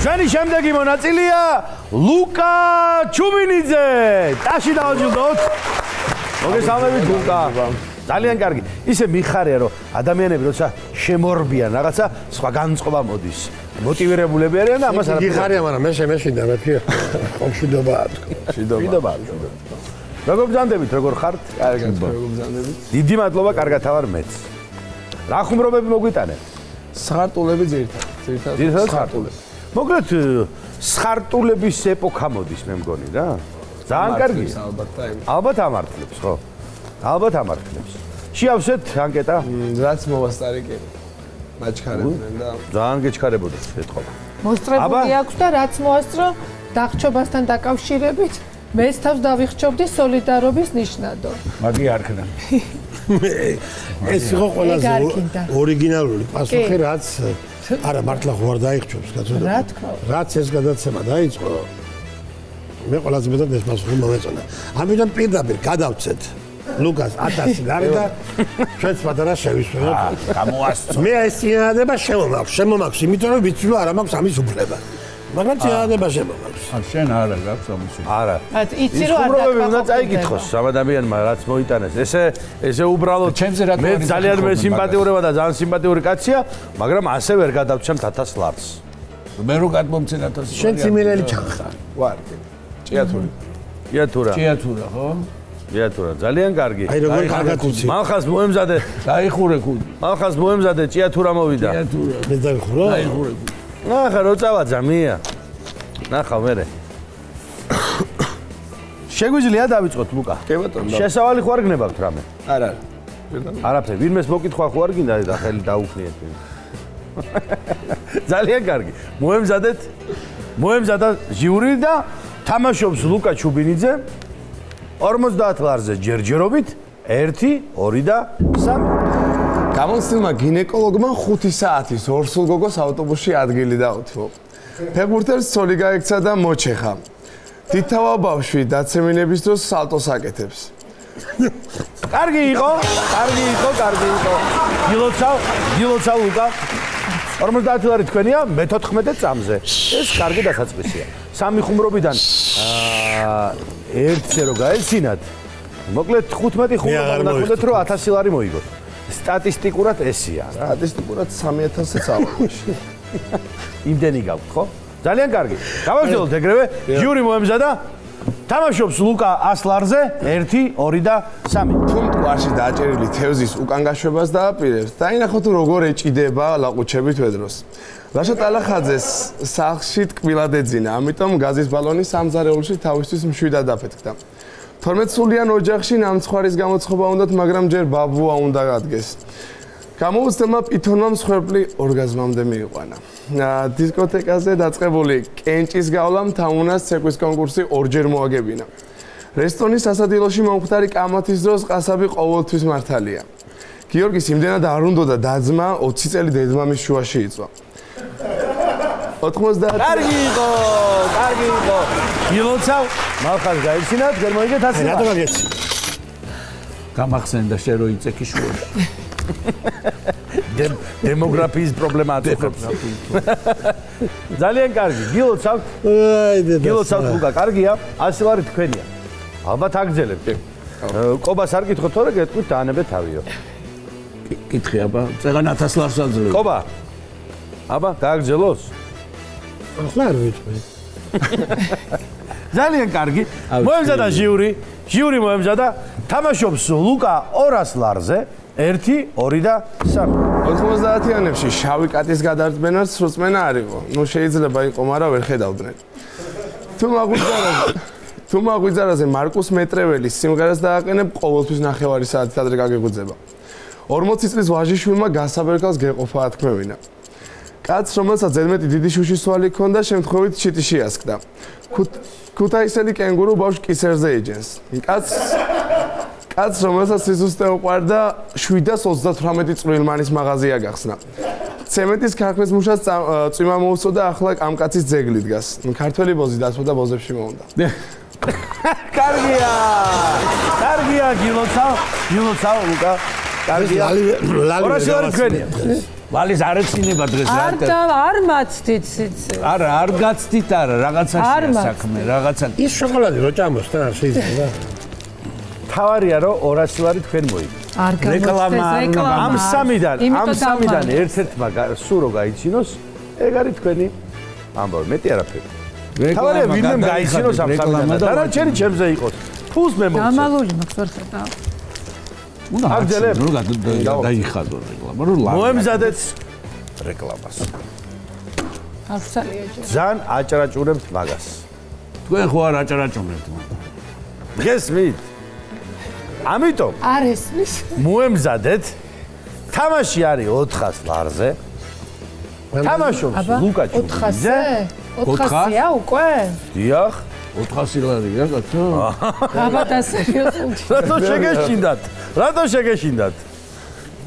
ჩვენი შემდეგი მონაწილეა ლუკა ჩუბინიძე. ტაში დავაჯილდოთ. მოგესალმებით ლუკა. ძალიან კარგი. ისე მიხარია რომ ადამიანები როცა შემორბიან რაღაცა სხვა განწყობა მოდის. მოტივირებულები არიან და ამას არ მიხარია, მაგრამ მე შემეშინდა მეთქი. ხომშვიდობაა თქო. შვიდობა. როგორ ბრძანდებით, როგორ ხართ? კარგად, როგორ ბრძანდებით? დიდი მადლობა, კარგად ავარ მეც. რა ხუმრობები მოგვიტანეთ? სხარტულები ძირთად, ძირთად. ძირთად სხარტულები. მოკლედ სხარტულების ეპოქა მოდის, მე მგონი რა. ძალიან კარგი. ალბათ და ალბათ ამართლებს, ხო? ალბათ ამართლებს. შეავსეთ ანკეტა? რაც მოვასწარე კი. მაჩქარებდნენ და ძალიან გეჩქარებოდი ეთქობა. მოსწრებული აქვს და რაც მოასწრო დახჭობასთან დაკავშირებით მეც თავს დავიხჭობდი სოლიდარობის ნიშნადო. მაგი არქნა. ეს იყო ყველაზე ორიგინალური პასუხი, რაც არა მართლა ხო არ დაიხჭობს, კაცო. რა თქმა უნდა. რაც ეს გადაცემა დაიწყო. მე ყველაზე მეტად ეს პასუხი მომეწონა. ამიტომ პირდაპირ გადავცეთ. ლუკას 1000 გარი და ჩვენც პატარა შევისვენოთ. გამოასწრო. მე ეს წინადადება შემომაქვს, შემომაქვს, იმიტომ რომ ვიცი რომ არ მაქვს ამის უფლება. მაგრამ წინადადება შემომაქვს. ა შენ არა გაქვს ამის უფლება. არა. იცი რომ არ დაკავებული უნდა წაიკითხოს ამ ადამიანმა რაც მოიტანეს. ესე ესე უბრალოდ ჩემზე რა მე ძალიან მე სიმპათიურება და ძალიან სიმპათიური კაცია, მაგრამ ასე ვერ გადავჩემთ 1000 ლარს. მე რო გადმომცენ 1000 შენ ციმილელი ჩახარ. ვარ. ჭიათური. ჭიათურა. ჭიათურა, ხო? ჭიათურა, ძალიან კარგი. აი როგორ კარგად უცი. მალხას მოემზადე. დაიხურე კუდი. მალხას მოემზადე, ჭიათურა მოვიდა. ჭიათურა. მე დაიხურა? დაიხურე კუდი. ნახა რო წავაძა მია. ნახა მერე. შეგვიძლია დავიწყოთ ლუკა? კი ბატონო. შესავალი ხო არ გნებავთ რამე? არა. არაფერი, ვინმეს მოკითხვა ხო არ გინდა და ხელი დაუფლიეთ. ძალიან კარგი. მოემზადეთ. მოემზადა ჟიური და თამაშობს ლუკა ჩუბინიძე 50 ლარზე ჯერჯერობით 1 2 და 3 გამოცდილმა გინეკოლოგმა 5 საათის ორსულ გოგოს ავტობუსში ადგილი დაუთმო. ფეგურთებს ცოლი გაიქცა და მოჩეხა. თითავა ბავშვი დაცემინების დროს სალტოს აკეთებს. კარგი იყო, კარგი იყო, კარგი იყო. გილოცავ, გილოცავ ლუკა. 50 ლარი თქვენია მე-14 წამზე. ეს კარგი დასაწყისია. სამი ხუმრობიდან აა ერთზე რო გაეცინათ. მოკლედ 15 ხუმრობა ნახოთ რომ 1000 ლარი მოიგოთ. სტატისტიკურად ესია რა. სტატისტიკურად 3000-ს ავიღოში. იმდენი გაქვთ, ხო? ძალიან კარგი. გავაგრძელოთ ეგრევე. ჟიური მოემზადა. თამაშობს ლუკა 100 ლარზე 1 2 და 3. თუ მტკვარში დაჭერილი თევზის უკან გაშვებას დააპირებს, დაინახოთ როგორ ეჭიდება ლაყუჩებით ვედროს. ლაშა ტალახაძეს სახში ტკბილად ეძინა, ამიტომ გაზის ბალონი სამზარეულში თავისთვის მშვიდად დაფეთქდა. 12 სულიან ოჯახში ნამცხვარის გამოცხობა უნდათ, მაგრამ ჯერ ბაბუა უნდა გადგეს. გამოუცემა პითონმა მსხვერპლი ორგაზმამდე მიიყვანა. დისკოთეკაზე დაწყებული კენჭის გავლამ თამუნას ცეკვის კონკურსი ორჯერ მოაგებინა. რესტორნის სასადილოში მომხდარი კამათის დროს ყასაბი ყოველთვის მართალია. გიორგის იმდენად არ უნდა და დაძმა 20 წელი დედმამის შუაში იწვა. 90 კარგი იყო, კარგი იყო. გილოცავ, მალხას გაიჩინათ, ვერ მოიგეთ ასე. რატო გაგეცი? გამახსენდა შენ რო იწექი შუაში. დემოგრაფიის პრობლემა აწუხებს. ძალიან კარგი. გილოცავ. აი დედა. გილოცავ თუკა, კარგია. ასე ვარ თქვენია. ალბათ აგძელებთ. ყობას არ გითხოთ, თორე გეტყვით დაანებე თავიო. კითხე აბა, წეგან 1000 ლარს აძლევ. ყობა. აბა, გააგზელოს? ახლა არ ვიტყვი. ძალიან კარგი. მოემზადა ჟიური, ჟიური მოემზადა. თამაშობს ლუკა 200 ლარზე. 1 2 და 3 90-იანებში შავი კატის გადარწმენას სრულწმენა არ იყო. ნუ შეიძლება იყო, მაგრამ ვერ ხედავდნენ. თუ მაგვიძარაზე თუ მაგვიძარაზე მარკუს მეტრეველის სიმღერას დააყენებ, ყოველთვის ნახევარი საათი ადრე გაგეგუძება. 40 წლის ვაჟიშვილმა გასაბერკალს გეყოფა ათქმევინა. კაცს, რომელსაც ზედმეტი დიდი შუშის თვალი ჰქონდა, შემთხვევით ჩიტი შეასკდა. ქუთაისელი კენგურუ ბავშვ კისერზე ეჯენს. კაცს კაცს, რომელსაც სიზუსტე უყარდა, 738 წვრილმანის მაღაზია გახსნა. ცემენტის ქარხნის მუშას წვიმა მოუწოდა, ახლა ამ კაცის ძეგლი დგას. ქართველი ბოზი დაცვა ბოზებში მოუნდა. კარგია! კარგია, გილოცავ, გილოცავ, ლუკა. კარგია. ლალი ლალი. ორასი არის თქვენია. ვალის არ ეცინება დღეს რა არ და არ მაცდით სიცი. არა არ გაცდით არა მაქცევ. საქმე რაღაცა ის შოკოლადი რო ჭამოს თან არ შეიძლება თავარია რომ 200 ლარი თქვენ მოიგეთ. არ რეკლამა. ამ სამიდან, ამ სამიდან ერთ-ერთმა სულ რო გაიცინოს, ეგ არის თქვენი ამბავი, მეტი არაფერი. თავარია ვინმე გაიცინოს ამ სამიდან. დანარჩენი ჩემზე იყოს. ფულს მე მოვცე. დამალული მაქვს ვერ ხედავ. უნდა აგდელებ? რომ დაიხადო რეკლამა რომ ლა მოემზადეთ რეკლამას. ჯერ. ძალიან აჭრაჭურებთ მაგას. თქვენ ხო არ აჭარაჭუნებთ დღეს მით. ამიტომ არ ესმის. მოემზადეთ თამაში არის 400 ლარზე. თამაშობს აბა ლუკა 400-ზე? ჩუბიძე. 400-ია უკვე? დიახ. 400 ლარია კაცო აბა და სერიოზულად. რატო შეგეშინდათ? რატო შეგეშინდათ?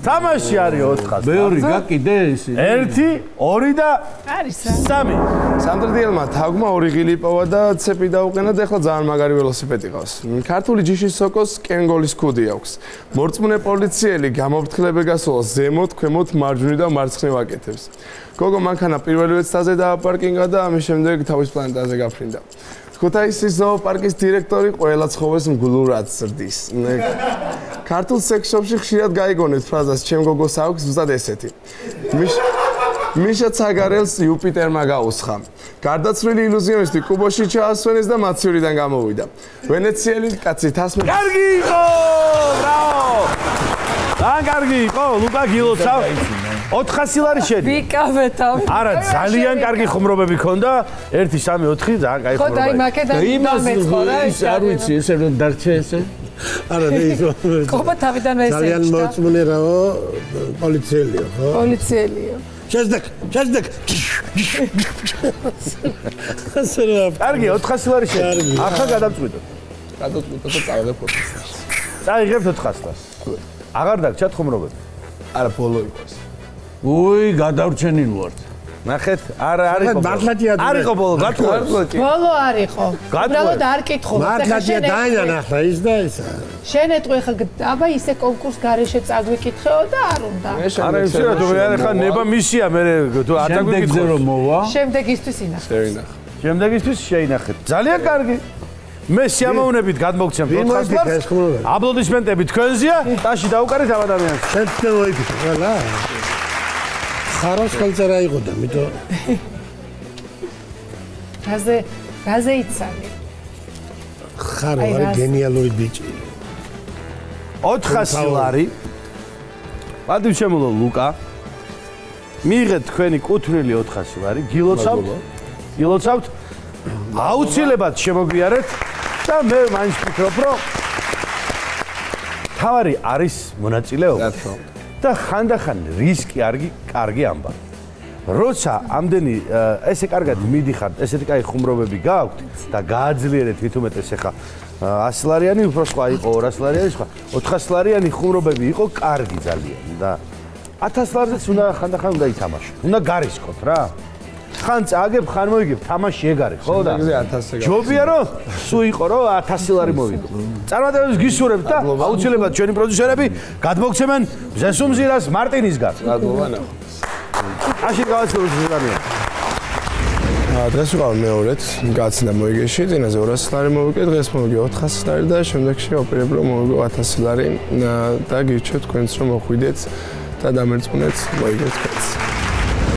თამაში არის 400. მეორე გაკიდე ისი 1 2 და არის რა. 3. სამდრდილმა თაგმა ორი ღილი პოვა და ცეპი დაუყენა და ეხლა ძალიან მაგარი ველოსიპედი ყავს. ქართული ჯიშის სოკოს კენგოლის კუდი აქვს. მორწმუნე პოლიციელი გამოფრთხილებ გასულს ზემოთ, ქვემოთ, მარჯვნივ და მარცხნივ აკეთებს. გოგო მანქანა პირველივე ცდაზე დააპარკინგა და ამის შემდეგ თავის პლანეტაზე გაფრინდა. ქუთაისის ზოოპარკის დირექტორი ყველა ცხოველს მგლურად ზრდის. ქართულ სექსშოპში ხშირად გაიგონებთ ფრაზას ჩემ გოგოს აქვს ზუსტად ესეთი. მიშ მიშა ცაგარელს იუპიტერმა გაუსხა. გარდაცვლილი ილუზიონისტი კუბოში ჩაასვენეს და მაცივრიდან გამოვიდა. ვენეციელი კაცი თასმე კარგი იყო! ბრავო! ძალიან კარგი იყო, ლუკა გილოცავ. 400 ლარი შედი. ვიკავე თავი. არა, ძალიან კარგი ხუმრობები ქონდა. 1 3 4 ძალიან კაი ხო და ხუმრობა. იმაკედან იმას დამეწყორა ის არ ვიცი ესე რომ დარჩა ესე არა მე ის ყობა თავიდან ძალიან ესეჭდა. მოწმუნე რაო პოლიციელიო ხო პოლიციელიო. შეძდაკ შეძდაკ ასე რა კარგი, 400 ლარი შედი. ახლა გადავწყვიტოთ. გადაწყვიტა და წავიღე ფოტოს. წაიღებთ 400 ლარს. აღარ დაგჭათ ხუმრობები. არა, ბოლო იყო ეს. უი გადავრჩენილ ვართ ნახეთ, არა, არ იყო. მართლათია თუ არ იყო ბოლო, გათხოვეთ. ბოლო არ იყო. გატყვე. უბრალოდ არ კითხულობ. მართლათია დაიან ახლა ის და ის შენ ეტყვი ხა აბა ისე კონკურს გარეშე წაგვიკითხეო და არ უნდა. არა, ისე რა თუ მე ხა ნება მისია მე თუ დაგვიკითხო. რომ მოვა შემდეგისთვის ინახე. შევინახე. შემდეგისთვის შეინახეთ. ძალიან კარგი. მე სიამოვნებით გადმოგცემ ვინ 400 მოიფიქრა ეს ლარს. ხუმრობები? აპლოდისმენტები თქვენზეა. ტაში დაუკარეთ ამ ადამიანს. შენ თქო მოიფიქრა რა ხაროს ხელწერა იყო და მითო რაზე რაზე იცანი? ხარო არის გენიალური ბიჭი 400 ლარი. პატივშემულო ლუკა. მიიღეთ თქვენი კუთვნილი 400 ლარი. გილოცავთ. გილოცავთ. აუცილებლად შემოგვიარეთ და მე მაინც ვფიქრობ, რომ თავარი არის მონაწილეობა. და ხანდახან რისკი არგი კარგი ამბავი. როცა ამდენი ესე კარგად მიდიხართ, ესეთი კაი ხუმრობები გაქვთ და გააძლიერეთ თვითონეტეს ახლა აა, 100 ლარიანი უფრო სხვა იყო 200 ლარიანი სხვა 400 ლარიანი ხუმრობები იყო კარგი ძალიან და 1000 ლარზეც უნდა ხანდახან უნდა ითამაშო. უნდა გარისკოთ რა. ხან წააგებ, ხან მოიგებ, თამაში ეგ არის, ხო და? შემდეგზე 1000-ზე გავა. ჯობია რომ სუ იყო რომ 1000 ლარი მოვიგო. წარმატებებს გისურვებთ და აუცილებლად ჩვენი პროდიუსერები გადმოგცემენ ზესუმზირას მარტინისგან. გადმოვა ნახო. აში გავაცნობთ ზედამიან. აა დღეს ვიყავ მეორედ, კაცი და მოიგეში, წინაზე 200 ლარი მოვიგე, დღეს მოვიგე 400 ლარი და შემდეგში ვაპირებ რომ მოვიგო 1000 ლარი და გირჩევთ თქვენც რომ მოხვიდეთ და დამერწმუნეთ, მოიგეთ.